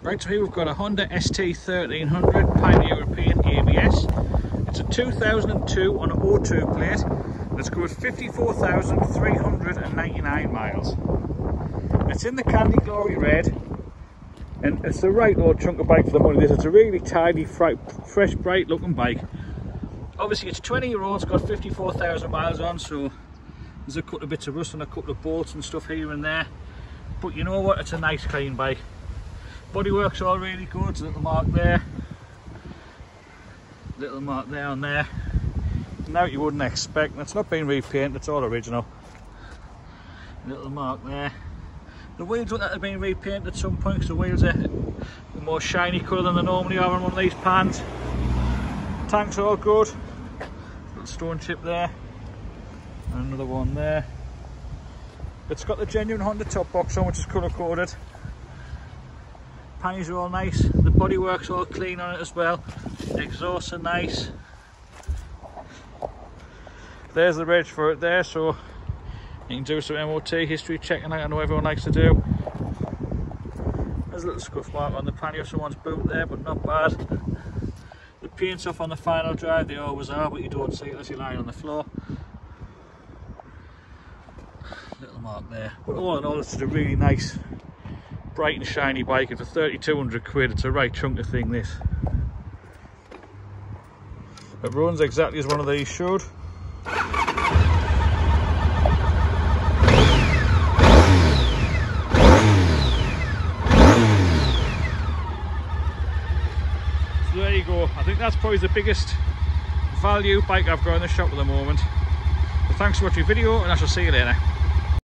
Right, so here we've got a Honda ST1300 Pan European ABS. It's a 2002 on an O2 plate. It's covered 54,399 miles. It's in the Candy Glory Red, and it's the right old chunk of bike for the money. This it's a really tidy, fresh, bright looking bike. Obviously, it's 20 year old, it's got 54,000 miles on, so there's a couple of bits of rust and a couple of bolts and stuff here and there. But you know what? It's a nice, clean bike. Bodywork's all really good, a little mark there, little mark there there. Now you wouldn't expect, it's not been repainted, it's all original. Little mark there. The wheels look like they've been repainted at some point because the wheels are more shiny colour than they normally are on one of these pans. Tanks are all good. Little stone chip there. And another one there. It's got the genuine Honda top box on which is colour coded pannies are all nice. The bodywork's all clean on it as well. The exhausts are nice. There's the ridge for it there so you can do some MOT history checking like I know everyone likes to do. There's a little scuff mark on the panny of someone's boot there but not bad. The paint's off on the final drive they always are but you don't see it as you're lying on the floor. Little mark there. But all in all it's a really nice bright and shiny bike and for 3200 quid. It's a right chunk of thing this. It runs exactly as one of these should. So there you go. I think that's probably the biggest value bike i've got in the shop at the moment. Thanks for watching the video and i shall see you later